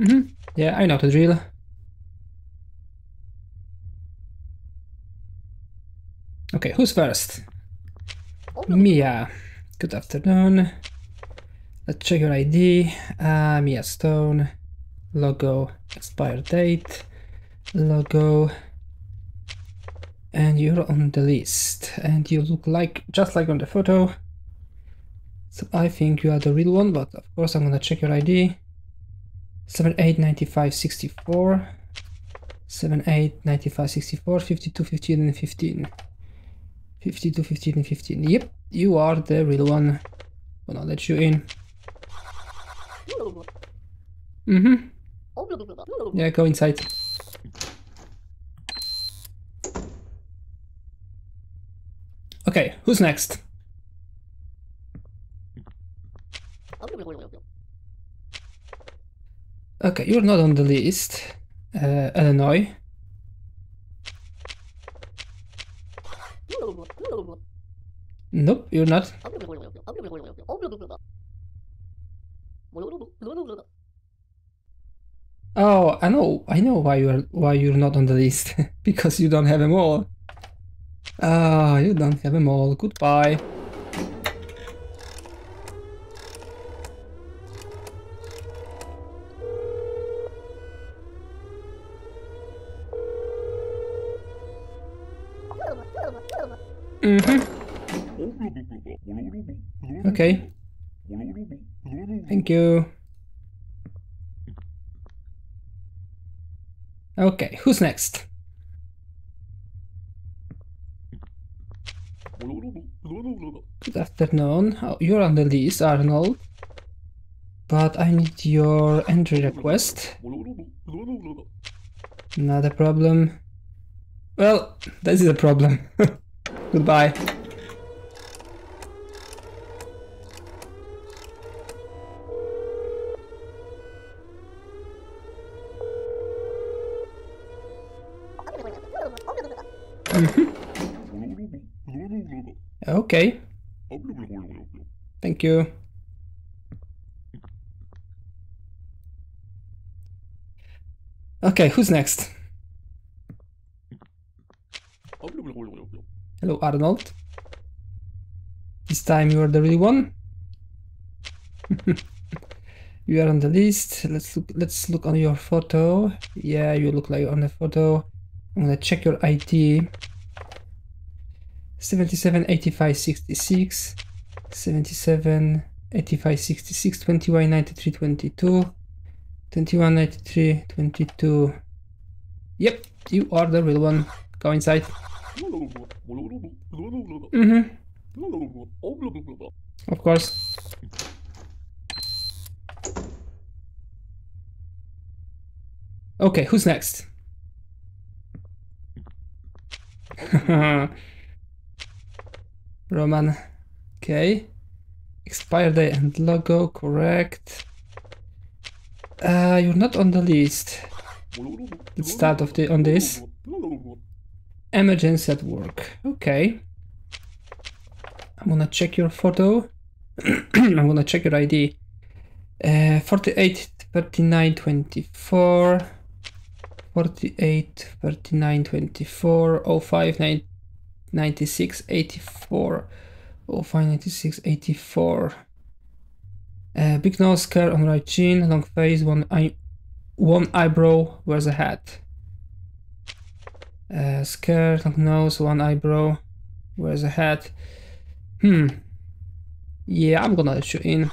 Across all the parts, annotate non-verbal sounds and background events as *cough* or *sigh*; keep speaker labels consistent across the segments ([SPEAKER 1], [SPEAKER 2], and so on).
[SPEAKER 1] Mm-hmm. Yeah, I know the drill. Okay, who's first? Mia. Good afternoon. Let's check your ID. Uh, Mia Stone. Logo. Expire date. Logo. And you're on the list. And you look like just like on the photo. So I think you are the real one, but of course I'm gonna check your ID. 789564 789564 52 15 and 15 52 15 and 15 yep you are the real one. Gonna let you in. Mm-hmm. Yeah go inside. Okay who's next Okay, you're not on the list. Uh, Illinois. Nope, you're not. Oh, I know, I know why you're why you're not on the list. *laughs* because you don't have them all. Ah, you don't have them all. Goodbye. Mm-hmm. Okay. Thank you. Okay, who's next? Good afternoon. Oh, you're on the list, Arnold. But I need your entry request. Not a problem. Well, this is a problem. *laughs* Goodbye. Mhm. Okay. Thank you. Okay, who's next? Hello, Arnold. This time you are the real one. *laughs* you are on the list. Let's look. Let's look on your photo. Yeah, you look like on the photo. I'm gonna check your ID. 77 85 66 77 85 66 21 93 22 21 93 22 yep you are the real one go inside mm-hmm of course okay who's next *laughs* Roman. Okay. Expire date and logo, correct. Uh, you're not on the list. Let's start of the on this. Emergency at work. Okay. I'm gonna check your photo. *clears throat* I'm gonna check your ID. Uh, 48, 39, 24. 48, 39, 24, 05, 9, 96, 84. 05, 96, 84. Uh, big nose, scare on right chin, long face, one eye, one eyebrow, wears a hat. Uh, scare, long nose, one eyebrow, wears a hat. Hmm. Yeah, I'm gonna let you in.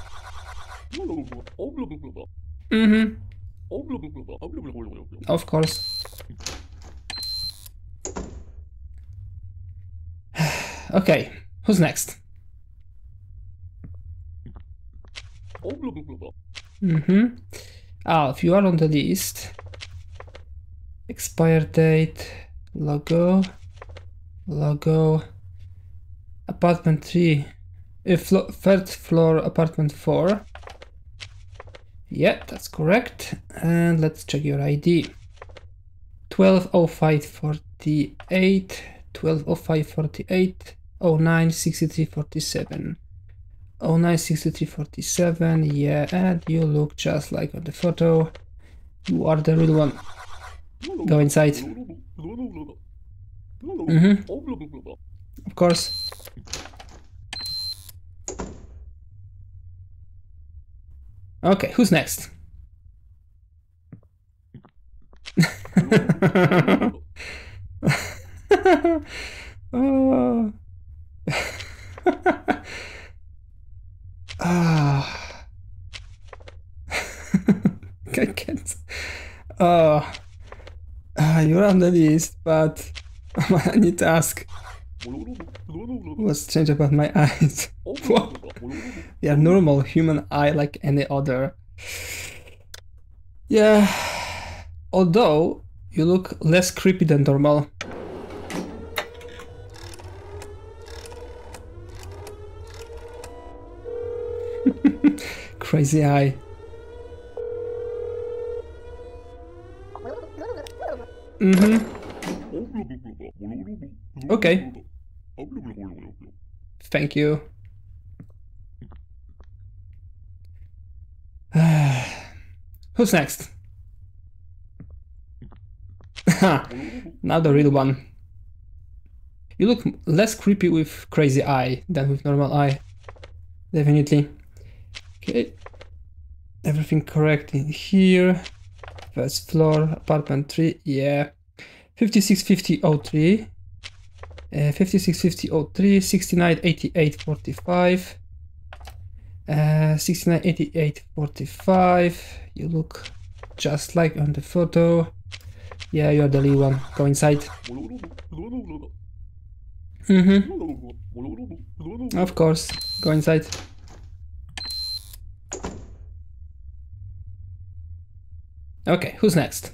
[SPEAKER 1] Mm-hmm. Of course. *sighs* okay, who's next? Mm-hmm. Ah, if you are on the list, expire date, logo, logo, apartment 3, uh, flo third floor, apartment 4. Yeah, that's correct. And let's check your ID. 120548, 120548, 09, 6347. 096347, yeah, and you look just like on the photo. You are the real one. Go inside. Mm-hmm. Of course. Okay, who's next? *laughs* oh. *laughs* I can't. Oh. Uh, you're on the list, but *laughs* I need to ask. What's strange about my eyes? *laughs* they are normal human eye like any other. Yeah. Although you look less creepy than normal. *laughs* Crazy eye. Mm-hmm. Okay. Thank you. *sighs* Who's next? *laughs* now the real one. You look less creepy with crazy eye than with normal eye. Definitely. Okay. Everything correct in here. First floor, apartment 3, yeah. 565003. Uh, 565003, 698845. Uh, 698845. You look just like on the photo. Yeah, you're the lead one. Go inside. Mm-hmm. Of course. Go inside. Okay, who's next?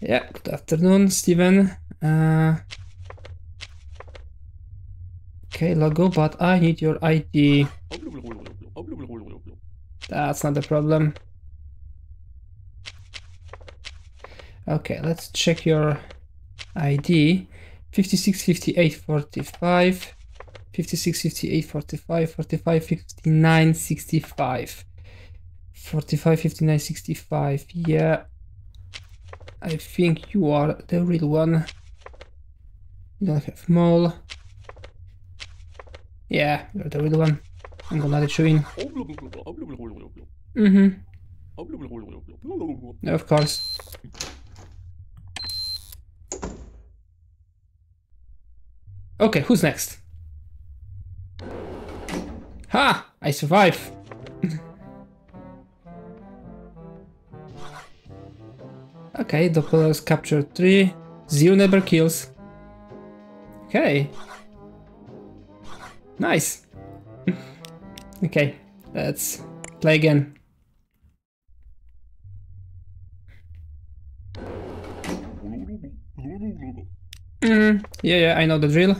[SPEAKER 1] Yeah, good afternoon, Steven. Uh, okay, logo, but I need your ID. That's not a problem. Okay, let's check your ID. 56, 58, 45. 56, 58, 45, 45, 59, 65. 45, 59, 65. Yeah. I think you are the real one. You don't have mole. Yeah, you're the real one. I'm gonna let you in. Mm-hmm. Of course. Okay, who's next? Ha! I survive! okay, Doppler's captured 3. Zero never kills. Okay. Nice. *laughs* okay, let's play again. Mm, yeah, yeah, I know the drill.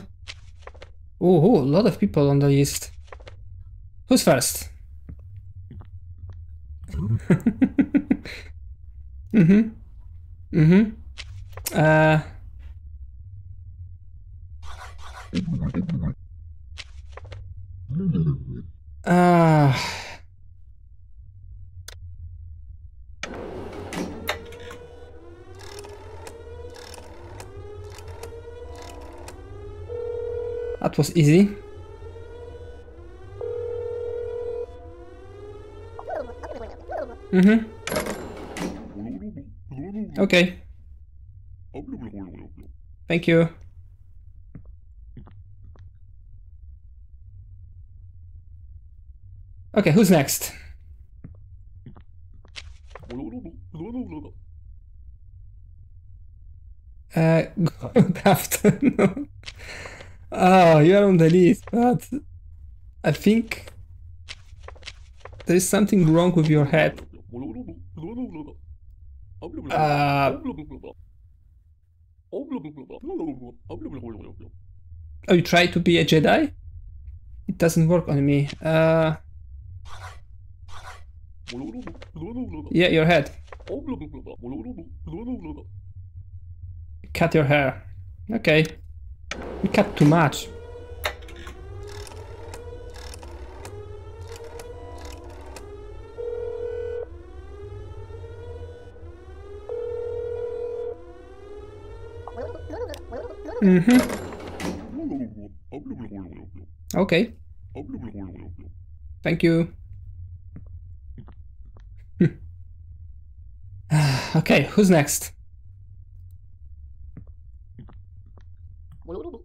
[SPEAKER 1] Oh, a lot of people on the list. Who's first? mm-hmm. Mm-hmm. Uh... Ah... Uh... That was easy. Mm-hmm. Okay. Thank you. Okay, who's next? Uh, *laughs* oh, you're on the list, but I think there is something wrong with your head. Uh, oh, you try to be a Jedi? It doesn't work on me. Uh, yeah, your head. Cut your hair. Okay. Cut too much. Mm-hmm. Okay. Thank you. *sighs* okay, who's next?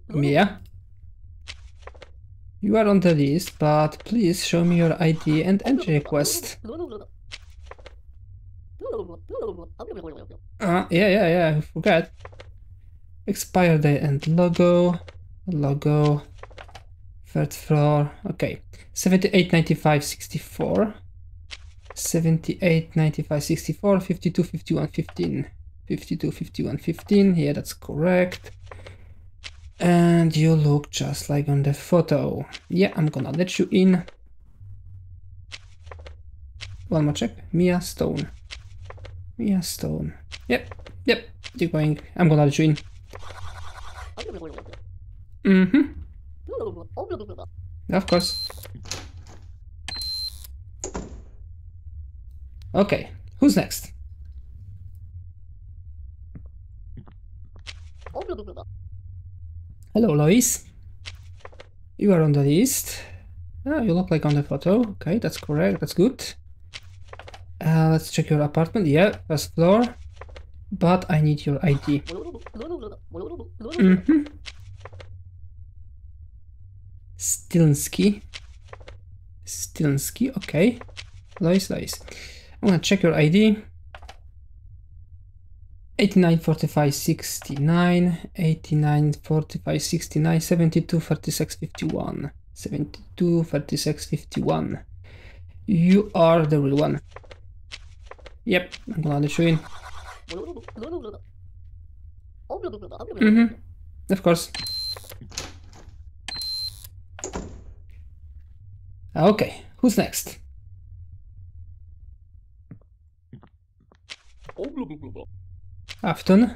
[SPEAKER 1] Mia? You are on the list, but please show me your ID and entry request. Uh, yeah, yeah, yeah, I forgot. Expire date and logo. Logo. Third floor. Okay. 78, 95, 64. 78, 95, 64, 52, 51, 15. 52, 51, 15. Yeah, that's correct. And you look just like on the photo. Yeah, I'm gonna let you in. One more check. Mia Stone. Mia Stone. Yep, yep, you're going. I'm gonna let you in. Mm-hmm. Of course. Okay, who's next? Hello, Lois. You are on the list. Ah, you look like on the photo. Okay, that's correct. That's good. Uh, let's check your apartment. Yeah, first floor. But I need your ID. Mm-hmm. Stilnsky. Stilnsky, okay. Nice, nice. I'm gonna check your ID. 89, 45, 69, 89, 45, 69, 72, 36, 51. 72, 36, 51. You are the real one. Yep, I'm gonna let you in. Mm-hmm. Of course. Okay, who's next? Afton.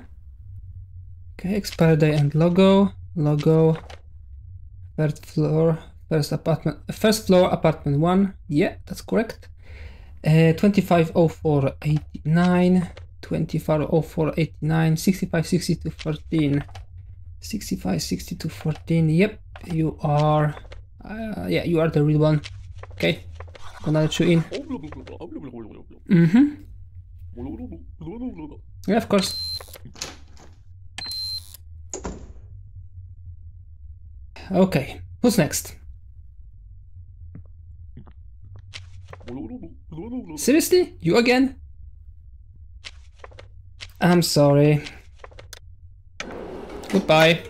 [SPEAKER 1] Okay, expire day and logo. Logo. Third floor. First apartment. First floor apartment one. Yeah, that's correct. Uh, 250489. 240489. 656214. 656214. Yep, you are. Uh, yeah, you are the real one. Okay, gonna let you in. Mm-hmm. Yeah, of course. Okay, who's next? Seriously? You again? I'm sorry. Goodbye.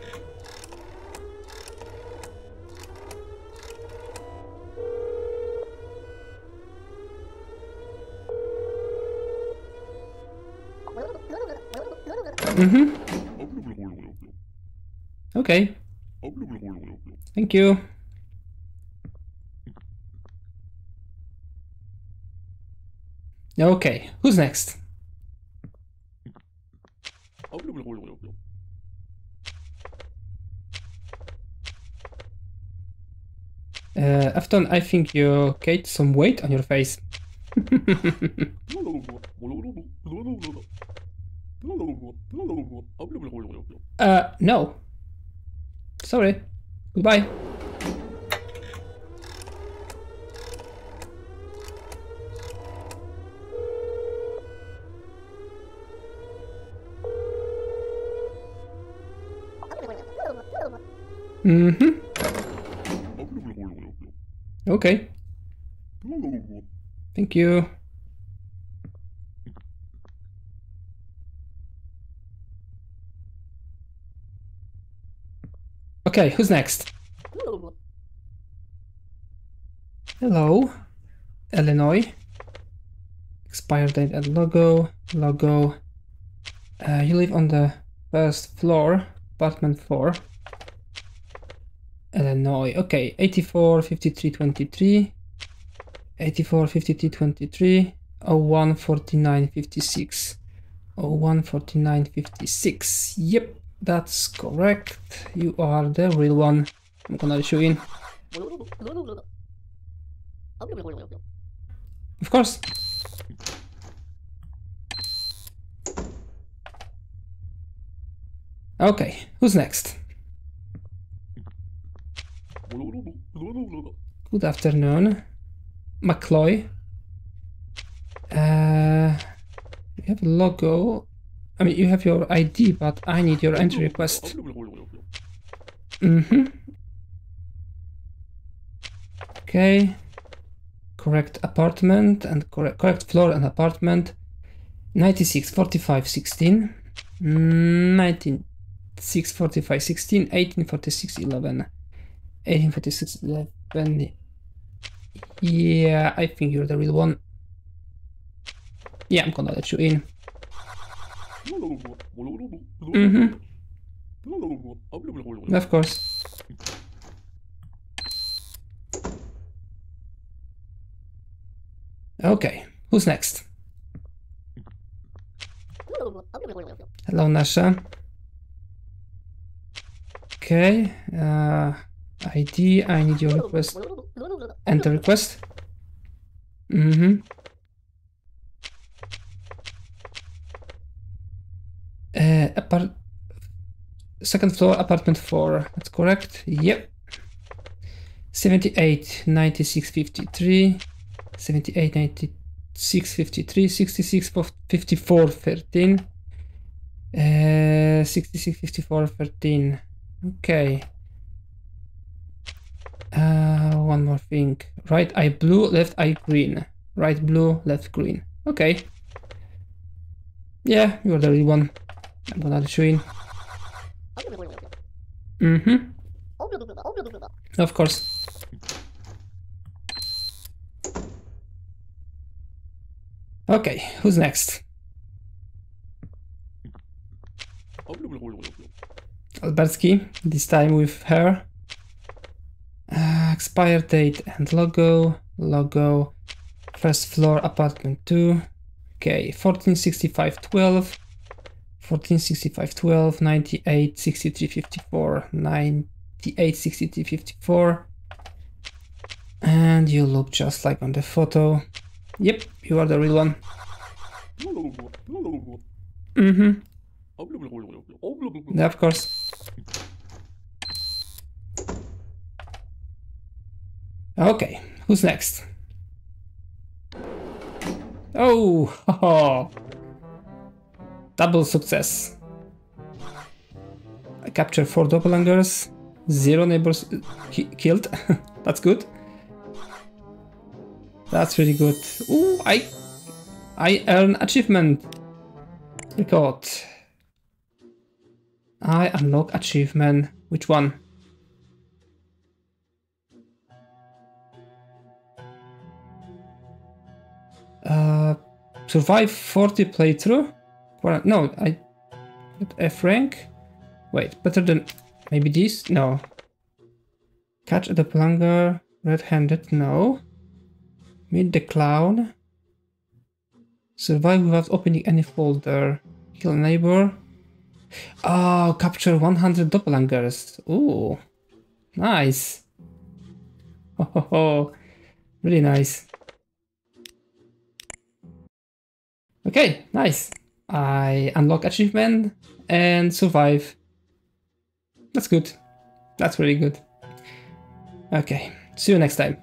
[SPEAKER 1] Mm-hmm. Okay. Thank you. Okay, who's next? Uh, Afton, I think you gained some weight on your face. *laughs* uh, no. Sorry. Goodbye. Mm-hmm. Okay. Thank you. Okay, who's next? Hello, Illinois. Expired date and logo, logo. Uh, you live on the first floor, apartment 4. Illinois. Okay, 84, 53, 23. 84, 53, 23. 01, 49, 56. 01, 49, 56. Yep, That's correct. You are the real one. I'm gonna let you in. Of course. Okay, who's next? Good afternoon. McCloy. Uh, you have a logo. I mean, you have your ID, but I need your entry request. Mm-hmm. Okay. Correct apartment and correct, correct floor and apartment. 96, 45, 16. 19, 6, 45, 16, 18, 46, 11. 18, 46, 11. Yeah, I think you're the real one. Yeah, I'm gonna let you in. Mm-hmm. Of course. Okay, who's next? Hello, Nasha. Okay, uh, ID, I need your request. Enter *laughs* request. Mm-hmm. Uh, apart second floor, apartment 4. That's correct. Yep. 78, 96, 53. 78, 96, 53. 66, 54, 13. Uh, 66, 54, 13. Okay. One more thing. Right eye blue, left eye green. Right blue, left green. Okay. Yeah, you're the real one. I'm gonna show in. Mm-hmm. Of course. Okay, who's next? Albertsky, this time with her. Expire date and logo, logo, first floor, apartment 2. Okay, 1465 12. 1465 12 98 63 54 98 63 54 and you look just like on the photo yep you are the real one mm-hmm yeah, of course okay who's next oh *laughs* Double success. I captured four doppelgangers, zero neighbors uh, ki killed. *laughs* That's good. That's really good. Ooh, I I earn achievement. Record. I unlock achievement. Which one? Survive 40 playthrough? Well, no, I... F rank. Wait, better than maybe this? No. Catch the plunger, red-handed, no. Meet the clown. Survive without opening any folder. Kill a neighbor. Oh, capture 100 doppelgangers. Ooh, nice. Oh, really nice. Okay, nice. I unlock achievement and survive. That's good. That's really good. Okay, see you next time.